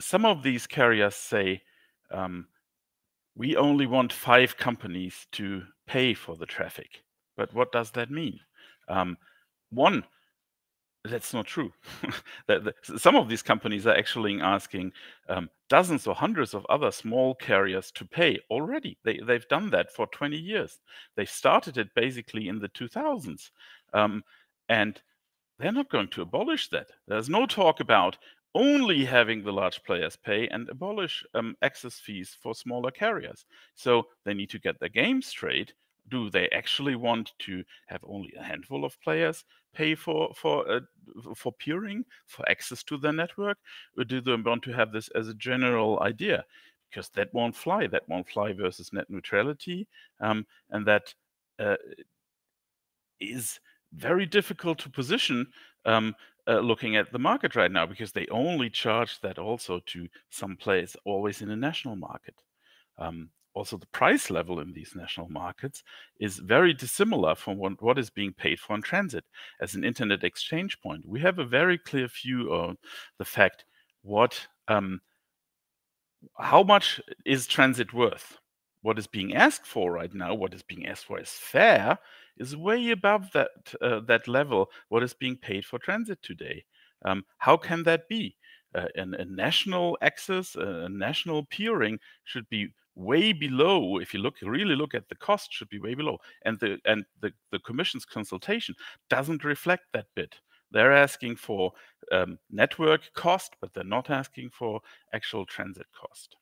some of these carriers say, um, we only want five companies to pay for the traffic. But what does that mean? Um, one, that's not true. Some of these companies are actually asking um, dozens or hundreds of other small carriers to pay already. They, they've done that for 20 years. They started it basically in the 2000s. Um, and they're not going to abolish that. There's no talk about only having the large players pay and abolish um, access fees for smaller carriers. So they need to get their game straight. Do they actually want to have only a handful of players pay for for uh, for peering for access to their network? Or do they want to have this as a general idea? Because that won't fly. That won't fly versus net neutrality um, and that uh, is very difficult to position um, uh, looking at the market right now because they only charge that also to some players always in a national market um, also the price level in these national markets is very dissimilar from what, what is being paid for in transit. As an internet exchange point, we have a very clear view of the fact what um, how much is transit worth? What is being asked for right now, what is being asked for is fair, is way above that uh, that level. What is being paid for transit today? Um, how can that be? Uh, and a national access, a national peering should be way below if you look really look at the cost should be way below and the and the, the commission's consultation doesn't reflect that bit they're asking for um, network cost but they're not asking for actual transit cost